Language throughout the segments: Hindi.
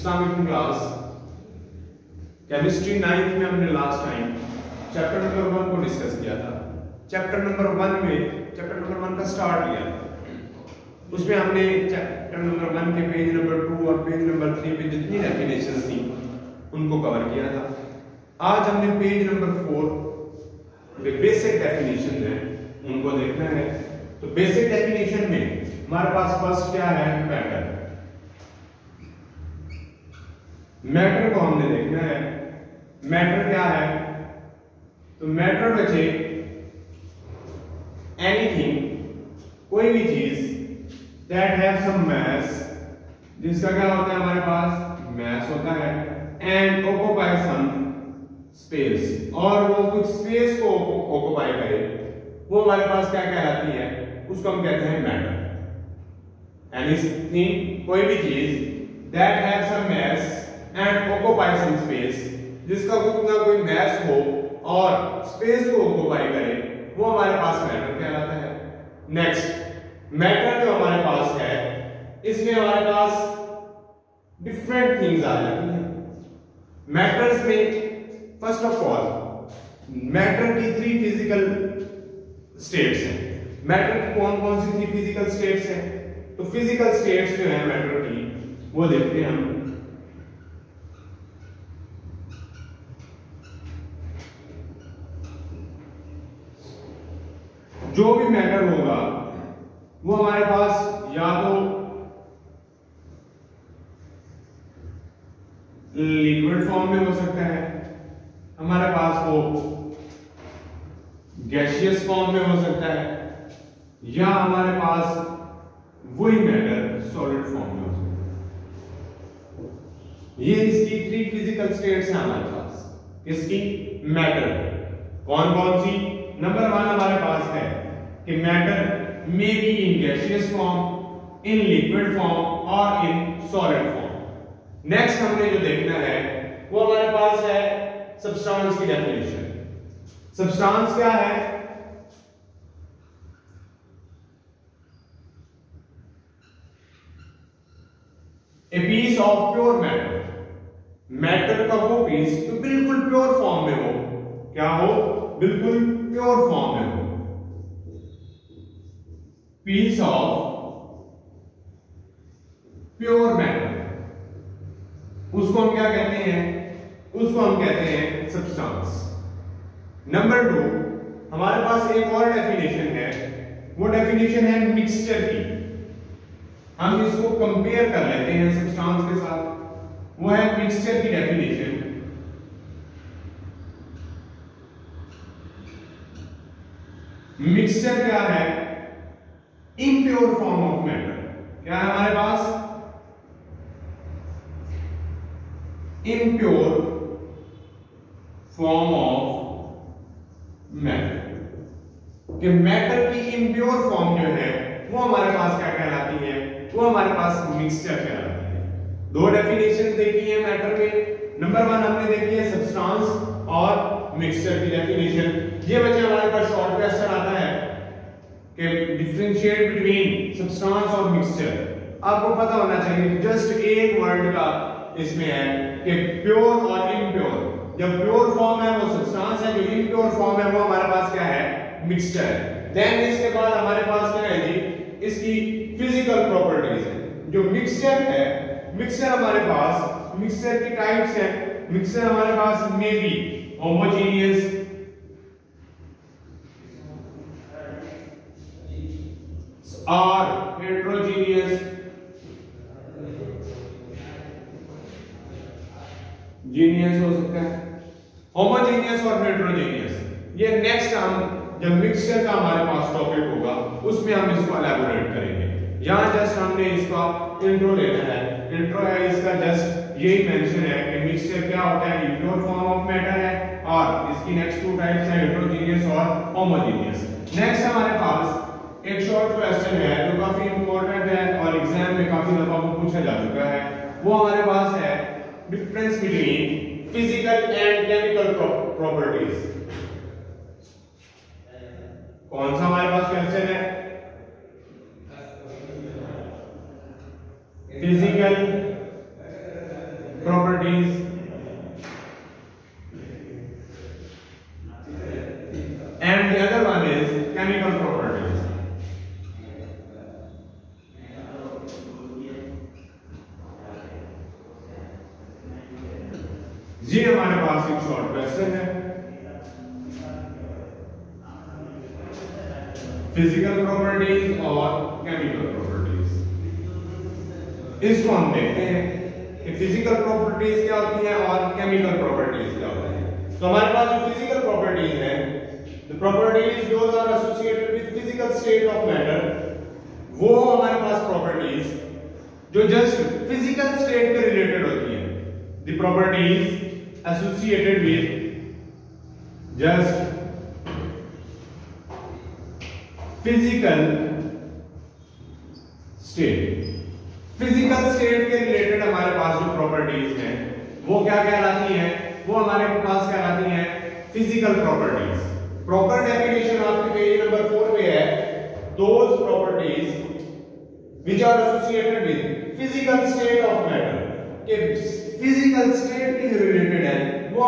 इस्लामिक क्लास केमिस्ट्री नाइन्थ में हमने last time chapter number one को डिस्कस किया था। चैप्टर नंबर वन में चैप्टर नंबर वन का स्टार्ट लिया उसमें हमने चैप्टर नंबर वन के पेज नंबर टू और पेज नंबर थ्री पे जितनी डेफिनेशन थी, उनको कवर किया था। आज हमने page number four basic definition है, उनको देखना है। तो बेसिक डेफिनेशन में हमारे पास फ़र्स्ट क्या है? मैटर मैटर को हमने देखना है। मैटर क्या है? तो मैटर बचे एनीथिंग कोई भी चीज़ दैट हैव सम मैस जिसका क्या होता है हमारे पास? मैस होता है। एंड ऑक्यूपाई सम स्पेस और वो कुछ स्पेस को ऑक्यूपाई करे, वो हमारे पास क्या कहलाती है? उसको हम कहते हैं मैटर एनीथिंग कोई भी चीज़ that have some mass and occupy some space जिसका कोई ना कोई मैस हो और स्पेस को ऑक्यूपाई करे, वो हमारे पास मैटर कहलाता है। नेक्स्ट मैटर जो हमारे पास है, इसमें हमारे पास डिफरेंट थिंग्स आ जाती हैं। मैटर्स में फ़र्स्ट ऑफ़ ऑल मैटर की थ्री फ़िज़िकल स्टेट्स हैं। मैटर की कौन कौन सी थ्री फ़िज़िकल स्टेट्स हैं? तो फ़िज़िकल स्टेट्स जो है मैटर की, वो देखते हैं हम। जो भी मैटर होगा वो हमारे पास या तो लिक्विड फॉर्म में हो सकता है। हमारे पास वो गैशियस फॉर्म में हो सकता है। या हमारे पास वही मैटर सॉलिड फॉर्म में हो सकता है। ये इसकी थ्री फ़िज़िकल स्टेट्स हैं हमारे पास। इसकी मैटर कौन कौन सी? नंबर वन हमारे पास है। कि matter may be in gaseous form in liquid form और इन सॉलिड फॉर्म नेक्स्ट हमने जो देखना है, वो हमारे पास है सब्सटेंस की डेफिनेशन सब्सटेंस क्या है? A piece of pure matter matter का वो पीस जो बिल्कुल प्योर फॉर्म में हो, क्या हो? बिल्कुल प्योर फॉर्म में हो. पीस ऑफ़ प्योर मैटर उसको हम क्या कहते हैं? उसको हम कहते हैं सब्सटेंस नंबर टू हमारे पास एक और डेफिनेशन है। वो डेफिनेशन है मिक्सचर की। हम इसको कंपेयर कर लेते हैं सब्सटेंस के साथ। वो है मिक्सचर की डेफिनेशन मिक्सचर क्या है? इम्प्योर फॉर्म ऑफ़ मैटर क्या है हमारे पास? इम्प्योर फॉर्म ऑफ़ मैटर कि मैटर की इम्प्योर फॉर्म जो है, वो हमारे पास क्या कहलाती है? वो हमारे पास मिक्सचर कहलाती है। दो डेफिनेशन देखी है मैटर में। नंबर वन हमने देखी है सब्सटेंस और मिक्सचर की डेफिनेशन ये बच्चे हमारे पास शॉर्ट क्वेश्चन आता है कि डिफरेंशिएट बिटवीन सब्सटेंस और मिक्सचर आपको पता होना चाहिए जस्ट एक वर्ड का इसमें है कि प्योर और इम्प्योर जब प्योर फॉर्म है, वो सब्सटेंस है, जो इम्प्योर फॉर्म है, वो हमारे पास क्या है? मिक्सचर देन इसके बाद हमारे पास क्या है जी? इसकी फ़िज़िकल प्रॉपर्टीज़ है. जो मिक्सचर है मिक्सचर हमारे पास मिक्सचर की टाइप्स है. मिक्सचर हमारे पास may be homogeneous are heterogeneous. जीनियस हो सकता है। होमोजेनियस और हेटेरोजेनियस ये नेक्स्ट हम, जब मिक्सचर का हमारे पास टॉपिक होगा, उसमें हम इसको एलैबोरेट करेंगे। यहाँ जस्ट हमने इसका इंट्रो लेना है। इंट्रो है, इसका जस्ट यही मेंशन है कि मिक्सचर क्या होता है। इम्प्योर फॉर्म ऑफ़ मैटर है और इसकी नेक्स्ट टू टाइप्स है हेटेरोजेनियस और होमोजेनियस नेक्स्ट हमारे पास एक शॉर्ट क्वेश्चन है, जो काफ़ी इंपॉर्टेंट है और एग्ज़ाम में काफ़ी दफ़ा वो पूछा जा चुका है। वो हमारे पास है difference between physical and chemical properties कौन सा हमारे पास क्वेश्चन है? Physical properties and the other one is chemical ये हमारे पास एक शॉर्ट क्वेश्चन है। फ़िज़िकल प्रॉपर्टीज़ और केमिकल प्रॉपर्टीज़ इसको हम देखते हैं कि फ़िज़िकल प्रॉपर्टीज़ क्या होती है और केमिकल प्रॉपर्टीज़ क्या होती है। तो हमारे पास जो फ़िज़िकल प्रॉपर्टीज़ है the properties those are associated with physical state of matter वो हमारे पास प्रॉपर्टीज़ जो जस्ट फ़िज़िकल स्टेट के रिलेटेड होती हैं। The properties associated with just physical state physical state के रिलेटेड हमारे पास जो प्रॉपर्टीज़ हैं, वो क्या कहलाती हैं? वो हमारे पास कहलाती हैं फ़िज़िकल प्रॉपर्टीज़ प्रॉपर डेफिनेशन आपके पेज नंबर फोर पे है. Those properties which are associated with physical state of matter के फ़िज़िकल स्टेट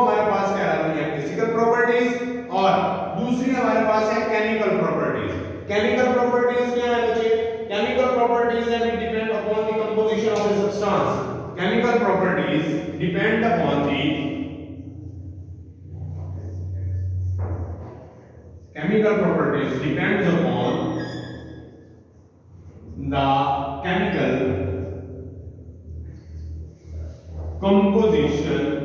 हमारे पास कहलाती है? फ़िज़िकल प्रॉपर्टीज़ और दूसरी हमारे पास है केमिकल प्रॉपर्टीज़ केमिकल प्रॉपर्टीज़ क्या है बच्चे? केमिकल प्रॉपर्टीज़ है depend upon the composition of the substance chemical properties depend upon the chemical properties depends upon the chemical composition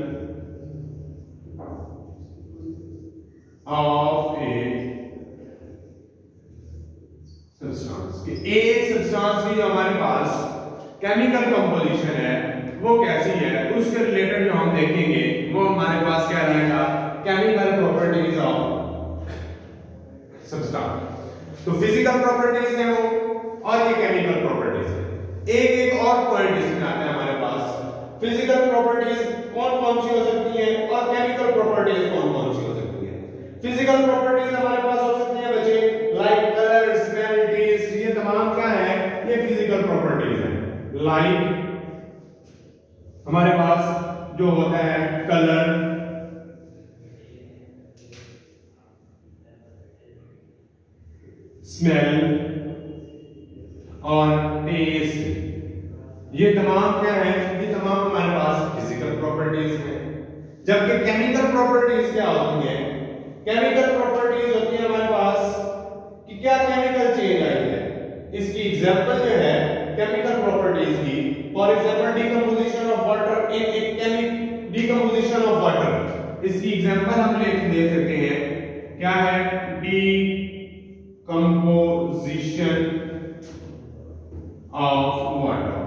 एक की हमारे पास केमिकल कंपोजिशन है, वो कैसी है, उसके रिलेटेड जो हम देखेंगे, वो हमारे पास क्या रहेगा? केमिकल प्रॉपर्टीज़ ऑफ़ सब्सटेंस तो फ़िज़िकल प्रॉपर्टीज़ है वो, और ये केमिकल प्रॉपर्टीज़ है। एक एक और पॉइंट इसमें आता है हमारे पास। फ़िज़िकल प्रॉपर्टीज़ कौन कौन सी हो सकती है, और केमिकल प्रॉपर्टीज़ कौन कौन सी है फ़िज़िकल प्रॉपर्टीज़ हमारे पास हो सकती है, बच्चे। लाइक कलर स्मेल टेस्ट ये तमाम क्या है? ये फ़िज़िकल प्रॉपर्टीज़ है। लाइक हमारे पास जो होता है कलर स्मेल और टेस्ट ये तमाम क्या है? ये तमाम हमारे पास फ़िज़िकल प्रॉपर्टीज़ हैं। जबकि केमिकल प्रॉपर्टीज़ क्या होती हैं केमिकल प्रॉपर्टीज़ होती है हमारे पास कि क्या केमिकल चेंज आई है? इसकी एग्जांपल जो है केमिकल प्रॉपर्टीज़ की। For example decomposition of water in a chemical decomposition of water इसकी एग्जांपल हम ले दे सकते हैं। क्या है? Decomposition of water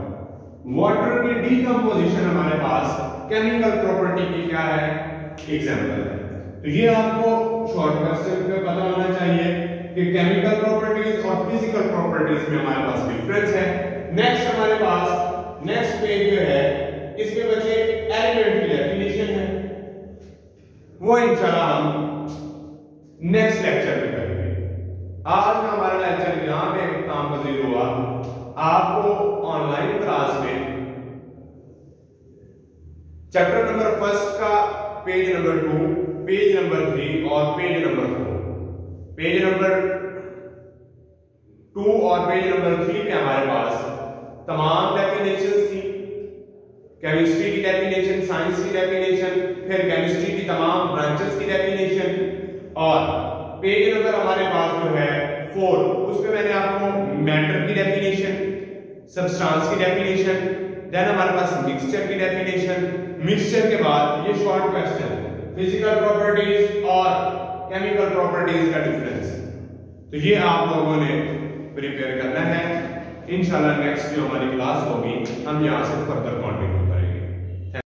water की डीकंपोजिशन हमारे पास केमिकल प्रॉपर्टी की क्या है? एग्जांपल है। तो ये आपको शॉर्ट क्वेश्चन में पता होना चाहिए कि केमिकल प्रॉपर्टीज़ और फ़िज़िकल प्रॉपर्टीज़ में हमारे पास डिफरेंस है। नेक्स्ट हमारे पास नेक्स्ट पेज जो है, इसमें बचे एलिमेंट की डेफिनेशन है। वो इंशाल्लाह हम नेक्स्ट लेक्चर में करेंगे। आज का हमारा लेक्चर यहाँ पे काम पजीर हुआ। आपको ऑनलाइन क्लास में चैप्टर नंबर फ़र्स्ट का page number two page number three और page number four. Page number two और पेज नंबर थ्री पे हमारे पास तमाम डेफिनेशन थी। केमिस्ट्री की डेफिनेशन साइंस की डेफिनेशन फिर केमिस्ट्री की तमाम ब्रांचेस की डेफिनेशन और पेज नंबर हमारे पास जो है फोर उसमें मैंने आपको मैटर की डेफिनेशन सब्सटेंस की डेफिनेशन देन हमारे पास मिक्सचर की डेफिनेशन मिक्सचर के बाद ये शॉर्ट क्वेश्चन फ़िज़िकल प्रॉपर्टीज़ और केमिकल प्रॉपर्टीज़ का डिफरेंस तो ये आप लोगों ने प्रिपेयर करना है। इंशाल्लाह नेक्स्ट जो हमारी क्लास होगी, हम यहाँ से फर्दर